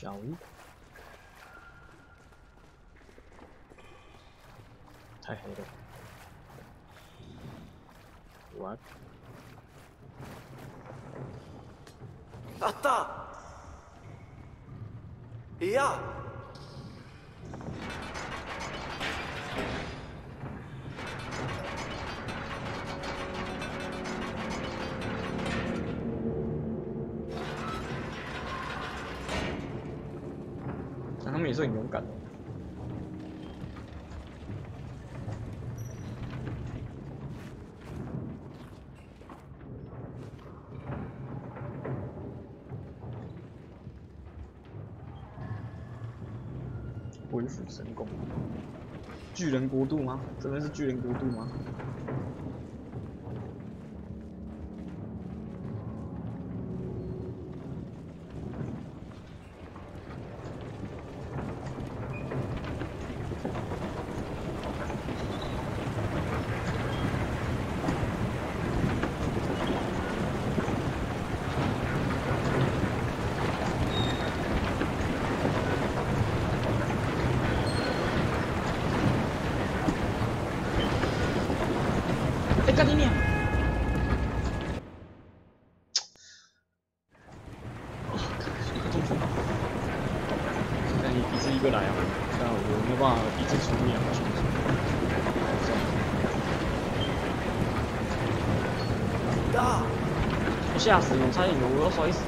小一，太黑了。What？あっ神功，巨人国度吗？这边是巨人国度吗？哎，干你娘！哦，一个中风。现在你一次一个来啊，这样我没有办法一次处理两个选手。だ我吓死你！我差点以为我要摔死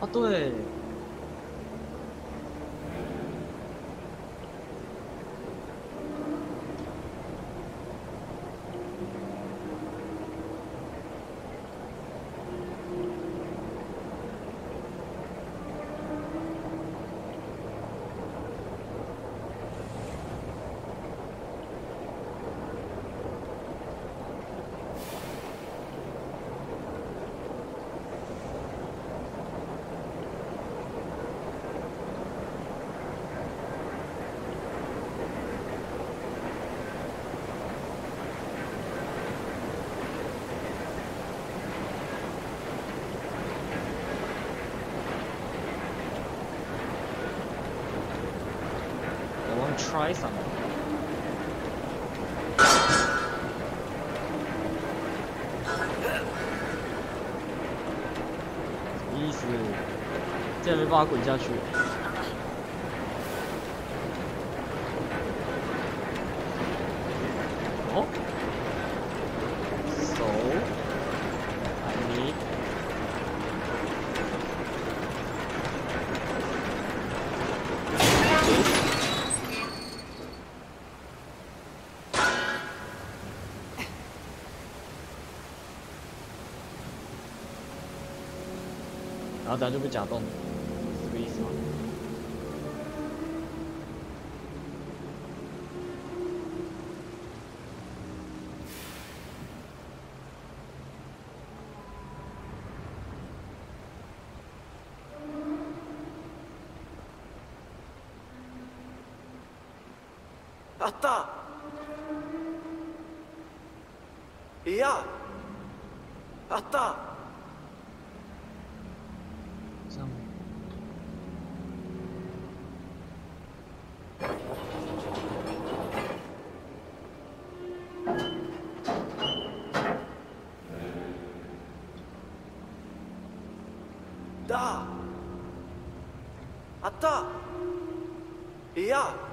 啊对。Try something. 什么意思？竟然没办法滚下去。他就会假动。った。いや。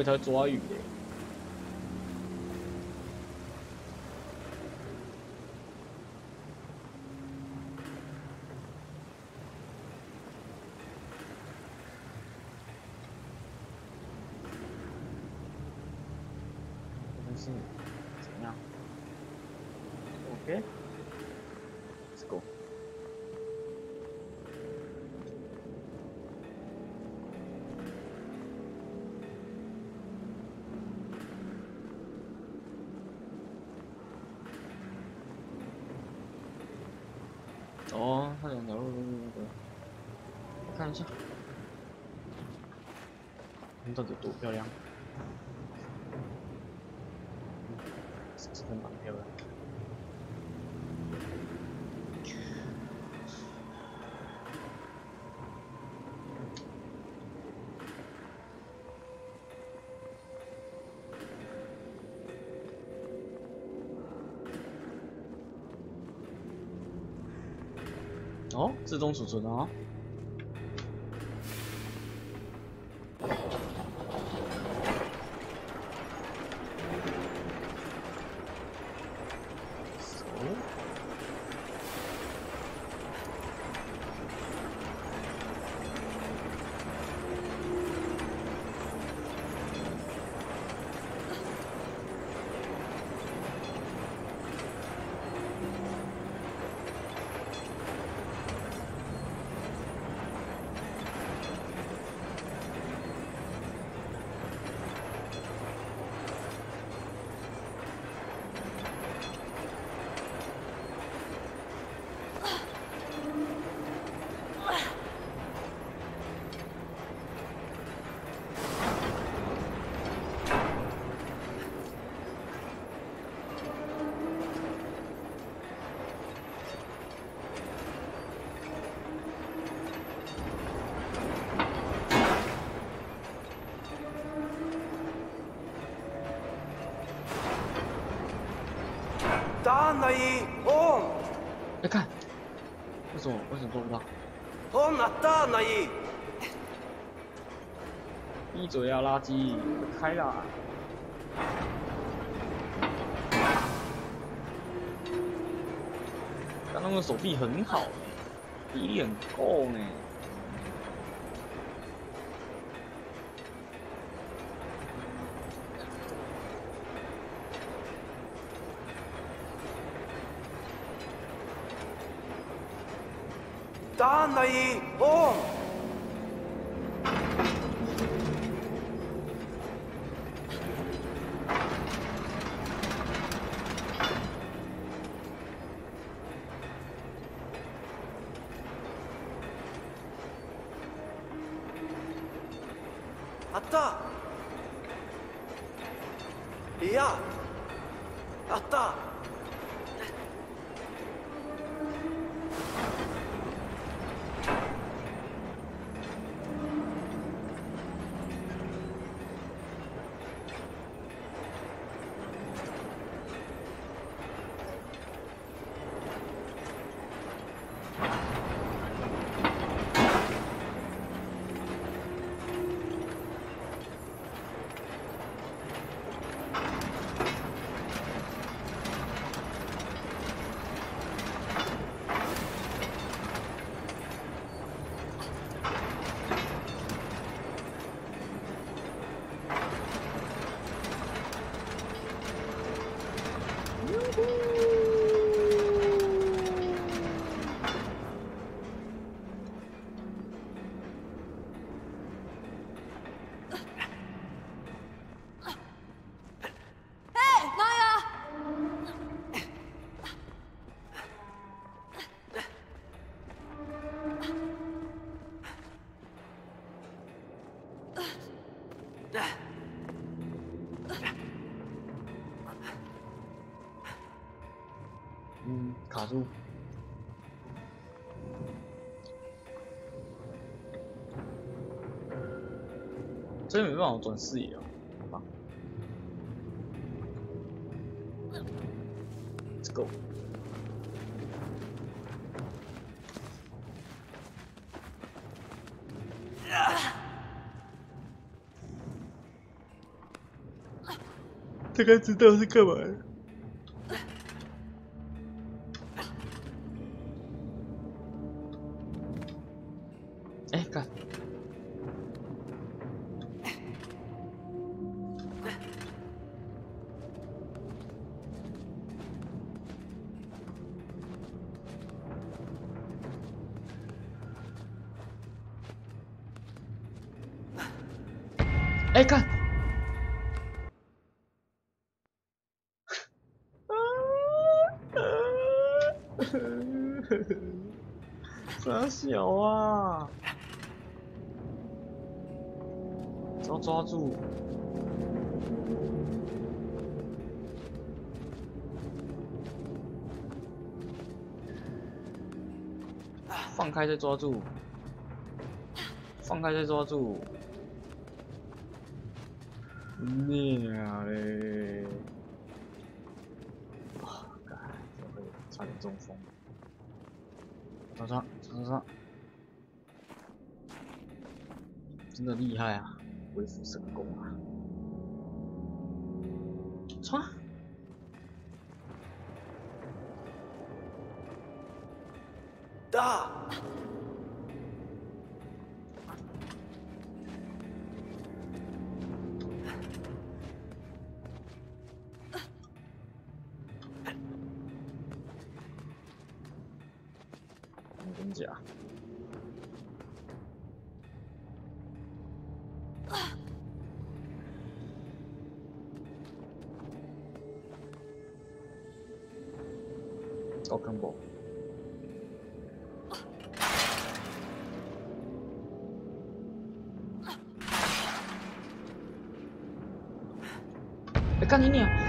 为他抓鱼的，更怎么样？OK，Let's go。看一下，你到底多漂亮？嗯，真的蛮漂亮。哦，自动储存哦。ダーナイオン哎，看，为什么为什么做不到？オンなったナイ闭嘴啊，垃圾！开啦！刚刚的手臂很好，比例很够呢。 done i home. 哎，真没办法转视野啊，好吧？Let's go。大概知道是干嘛哎，干！傻小啊！要抓住！放开再抓住！放开再抓住！娘嘞！啊，干，怎么会差点中风？上上上上！真的厉害啊，恢复神功啊！冲！大！真假？高坑不？哎，干你娘！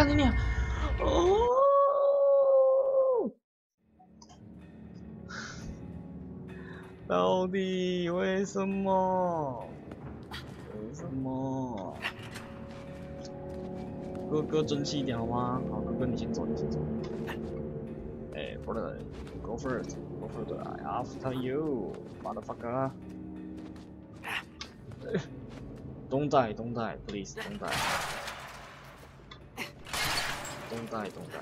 干你娘！哦，到底为什么？为什么？哥哥争气一点好吗？好，哥哥你先走，你先走。哎，brother，go first，go first，After you，motherfucker。Don't die, don't die, please, don't die. 东代东代，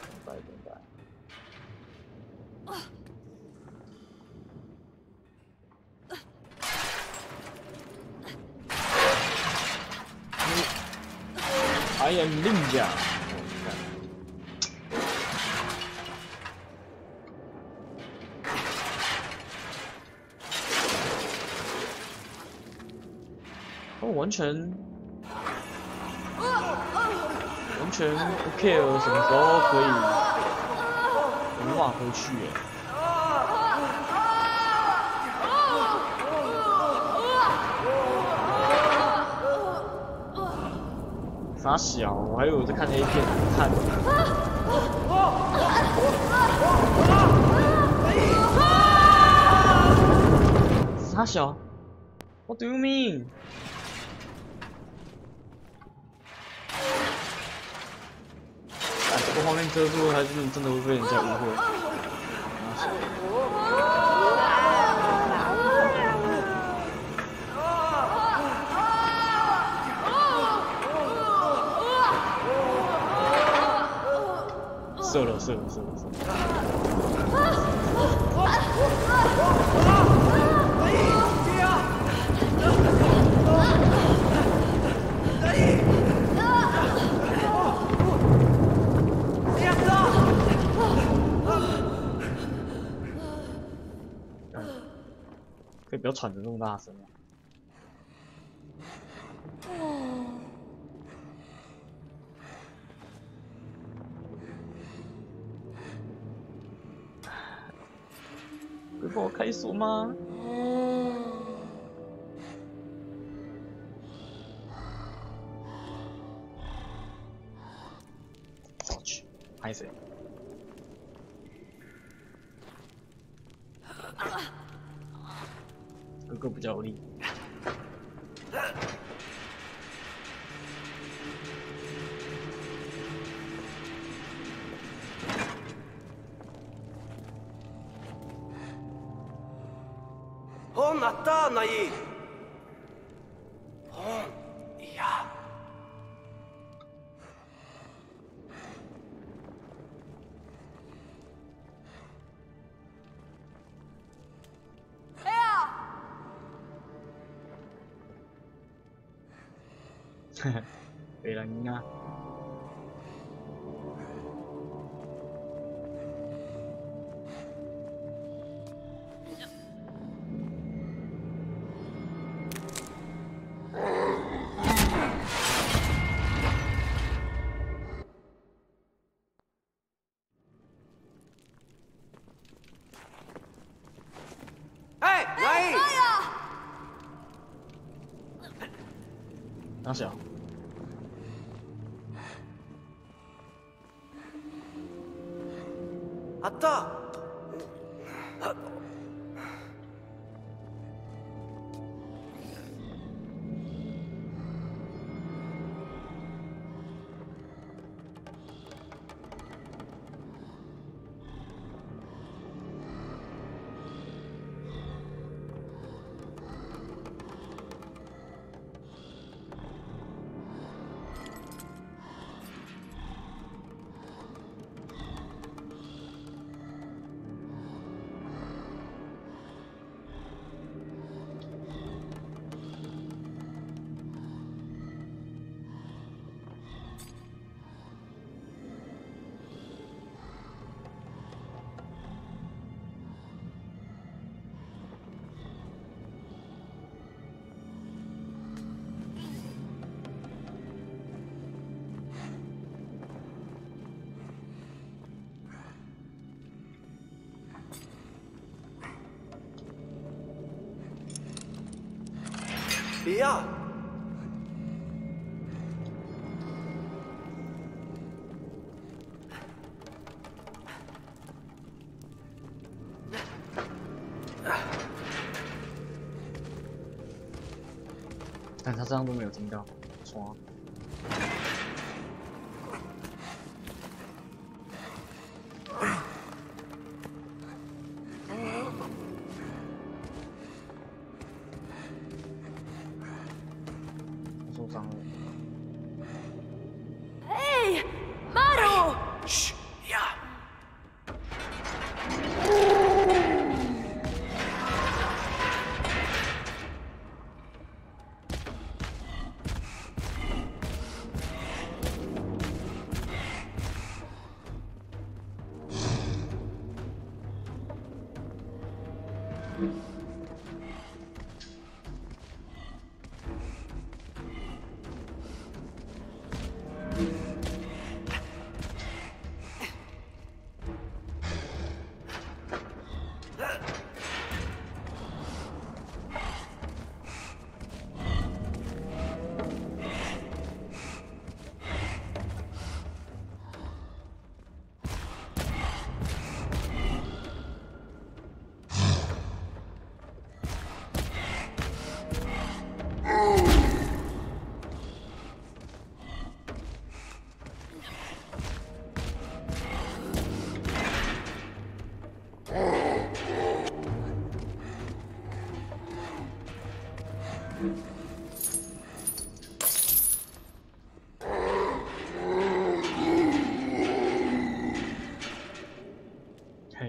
东代东代。哎呀，你练家！哦，完全。全不 care 什么时候可以无法回去耶。傻小，我还以为我在看 A 片，看。傻小，What do you mean？画面遮住，还是真的会被人家误会。射了，射了，射了，射了。可不要喘的那么大声啊！会帮我开锁吗？じゃあ降り。ほんなったナイー大 따. 야. 但他这样都没有听到，爽。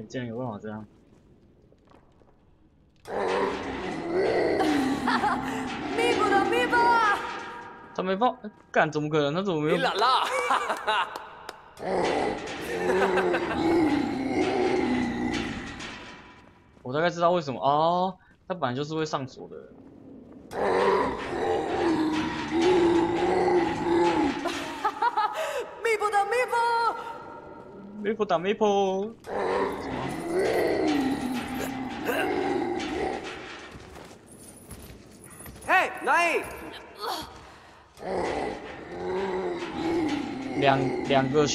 竟然有办法这样！哈哈，咪密的咪波！他没放，干怎么可能？他怎么没有？你懒啦！哈哈！我大概知道为什么啊，他本来就是会上锁的。哈哈，咪波的咪波，咪波的咪波。两两个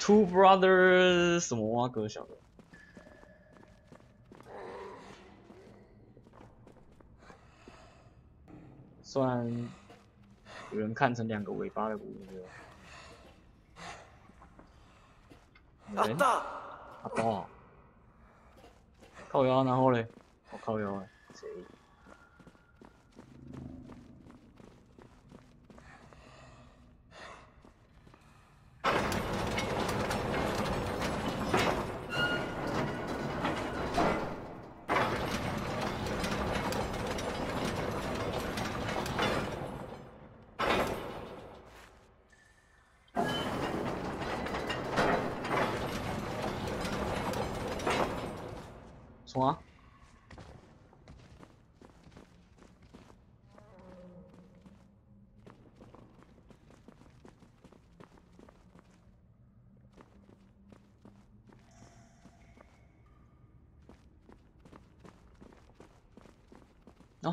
，Two brother 什么啊？哥晓得。虽然有人看成两个尾巴的骨头。阿大，阿大，靠腰，然后嘞，我靠腰，谁？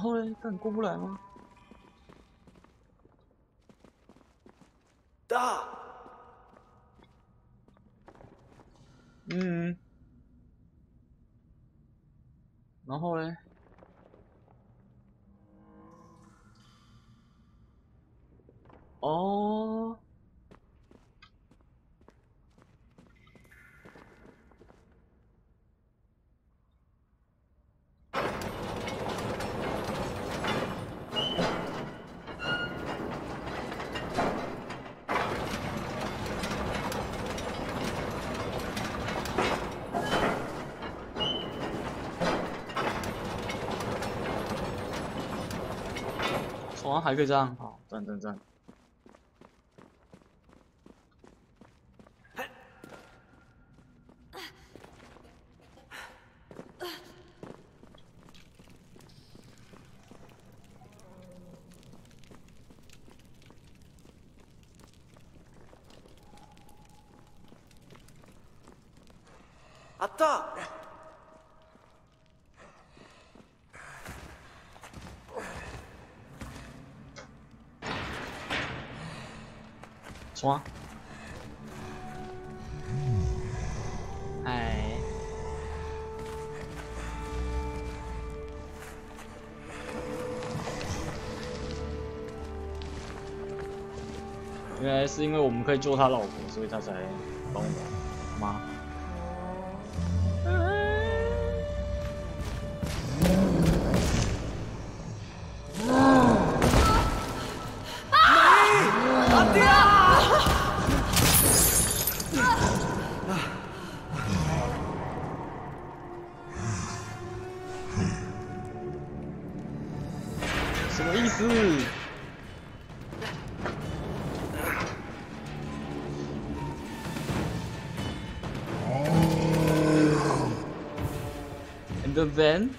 后来，但过不来吗？大，嗯。然后嘞？哦。还可以这样，好，赞赞赞。哇！哎！原来是因为我们可以救他老婆，所以他才帮我们吗？Then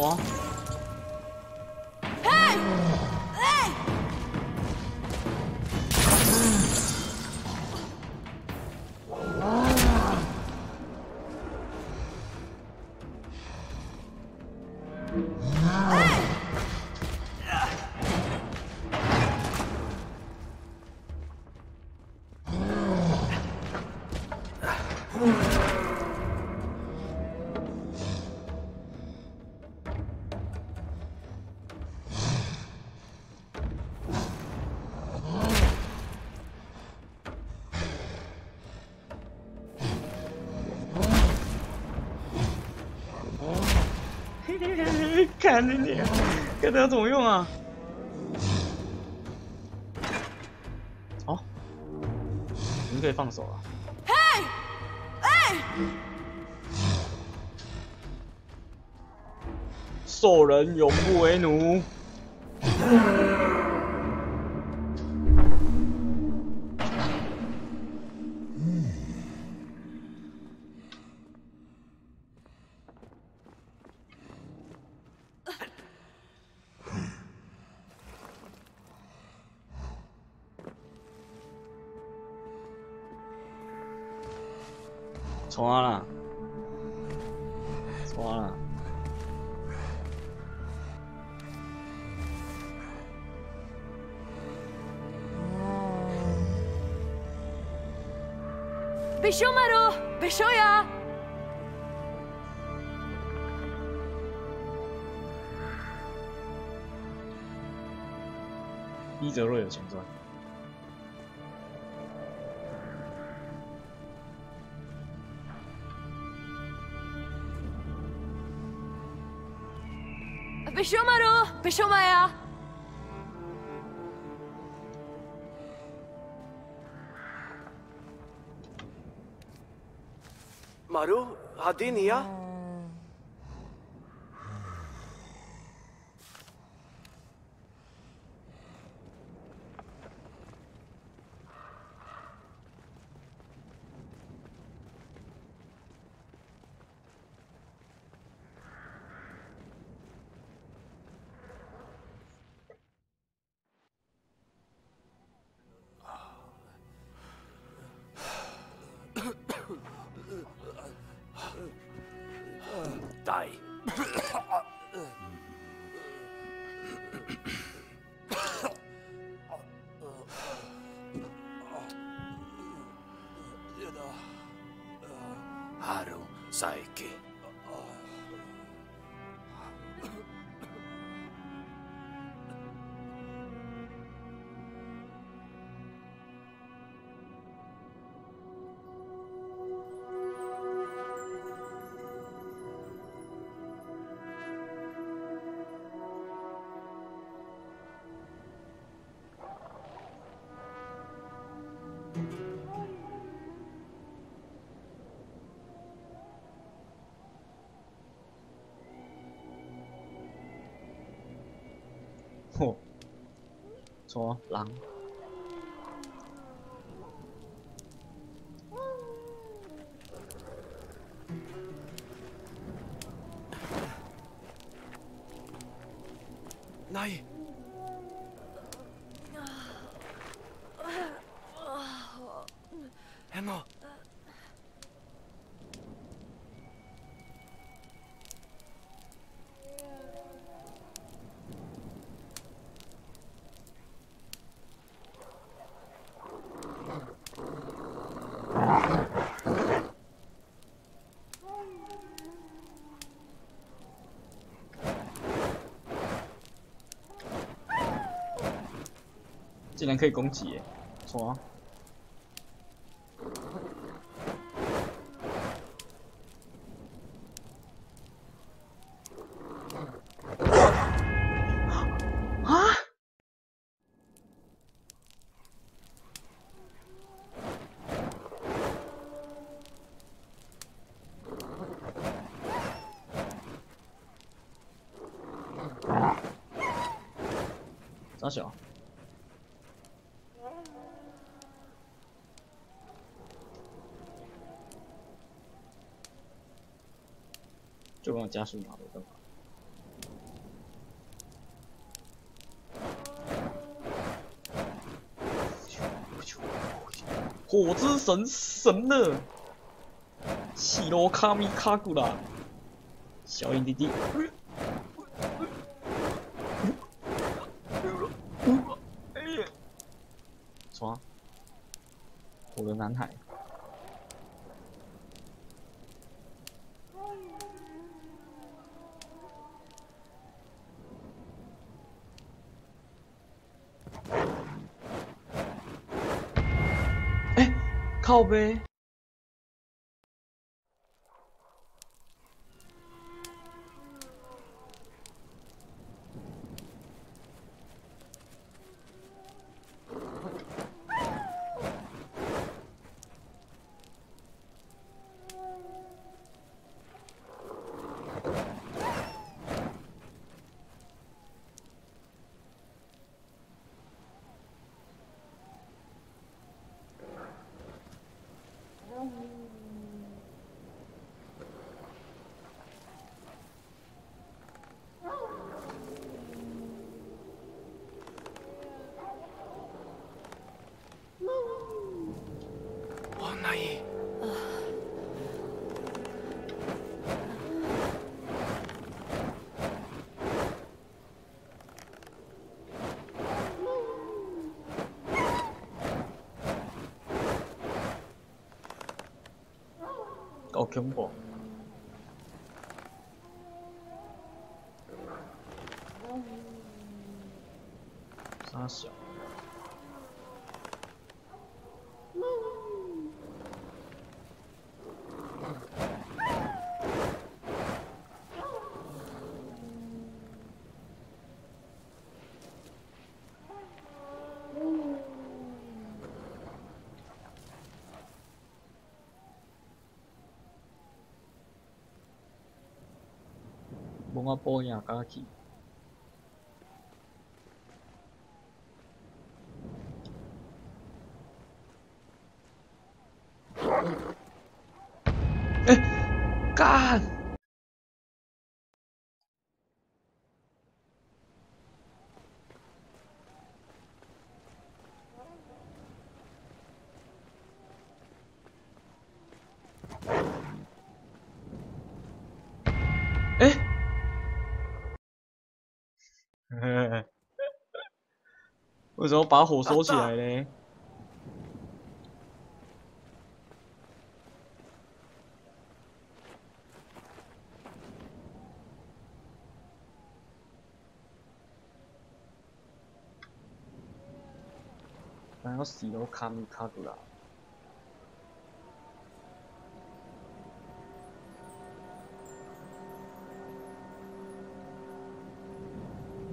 我看着你，看这要怎么用啊？好，你们可以放手了。嘿！哎！兽人永不为奴。错了，错了。别笑嘛喽，别笑呀！伊泽瑞有钱赚。嘛喽，别笑嘛呀！Maru, hadini ya? Dai. so lang. Nein! 竟然可以攻击耶！错啊！啊！咋小？就帮我加速马路干嘛？火之神神了！西罗卡米卡古拉，小影弟弟。床，我的南海。哎，靠周末无我保养家去。为什么把火收起来呢？然后死都卡米卡住了。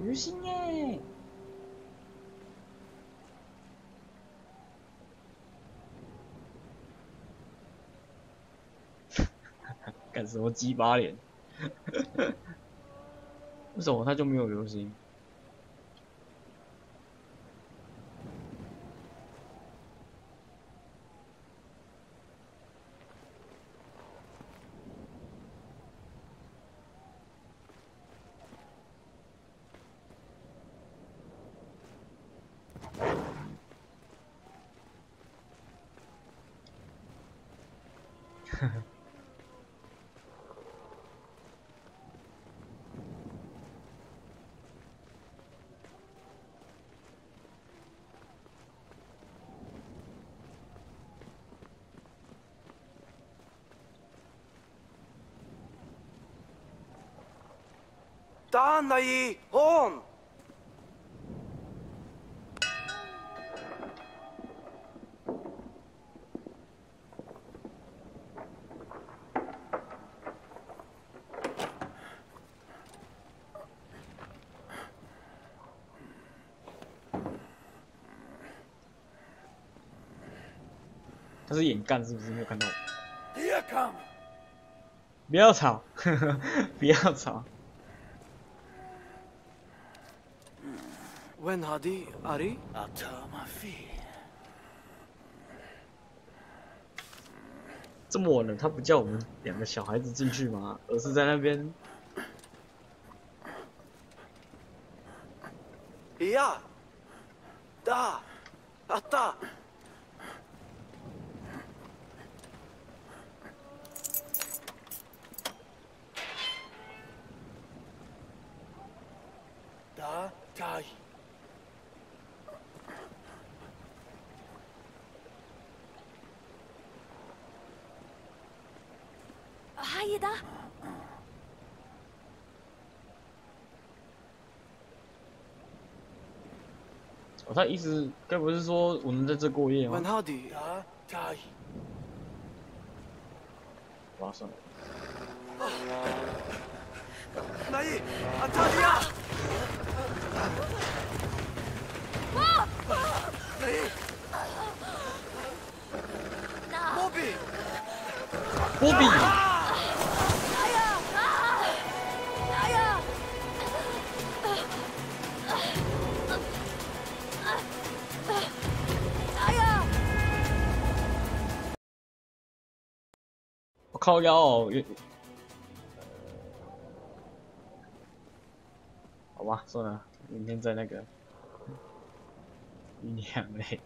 鱼星耶！干什么鸡巴脸？为什么他就没有流星？哈哈。但系我。他是眼干，是不是没有看到我？不要吵，不要吵。وين هادي اري أتا ما في 这么晚了，他不叫我们两个小孩子进去吗？而是在那边 你的。哦他一直该不是说我们在这过夜吗？管到底。啊大我要上。大一啊大家啊。啊啊啊波比波比靠腰，好吧，算了，明天再那个酝酿嘞。